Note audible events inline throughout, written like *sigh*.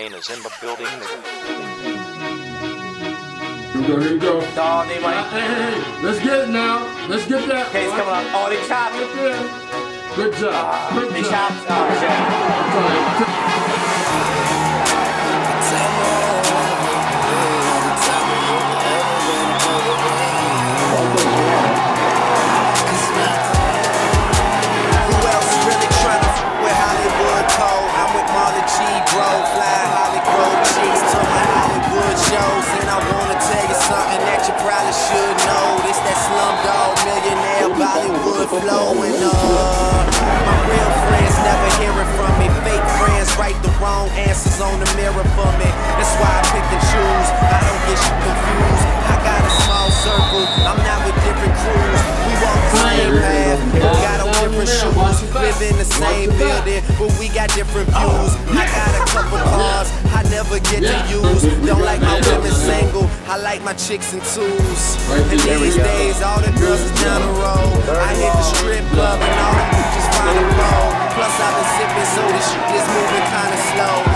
Kane is in the building. Here we go, here we go. Dog, they Hey, might. hey, hey, let's get it now. Let's get that. Okay, it's coming up. Oh, they chopped. Get there. Good job. Good ah, They job. chopped. Oh, shit. Flowing uh My real friends never hearing from me. Fake friends write the wrong answers on the mirror Live in the same building, but we got different views. I got a couple *laughs* cars I never get to use. Don't like my women single. I like my chicks in twos. And these days, all the girls is down the road. I hit the strip club and all the bitches find a bowl. Plus, I've been sipping, so this shit is moving kinda slow.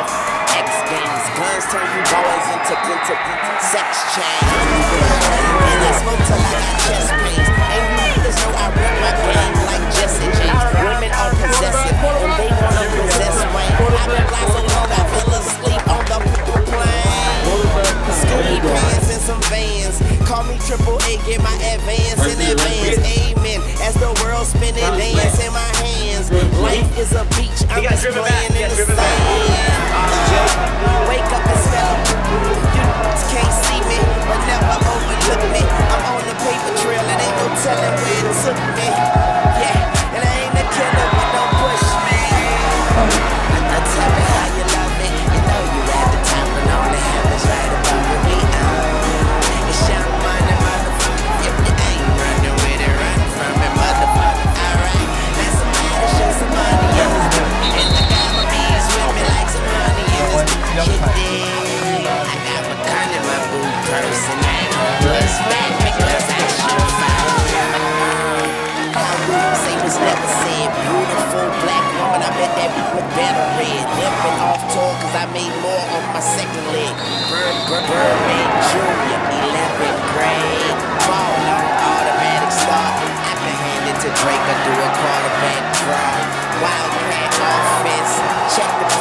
Do not give a f- X games. Guns turn you boys into, into, into sex change. And I smoke till I got chest pains. And you niggas know I rep my game like Jesse James. Women are possessive and they wanna possess mine. I've been fly so long I fell asleep on the plane. Skinny pants and some vans. Call me triple A, get my advance in advance. Amen. As the world spinning, dance in my hands. Life is a beach, I'm got just beautiful black woman. I bet that look better red. Limping off tour cause I made more on my second leg. Bird, bird, Birdman Junior, 11th grade. Ball on automatic start. Apprehended to Drake, I do a quarterback draw. Wildcat offense. Check the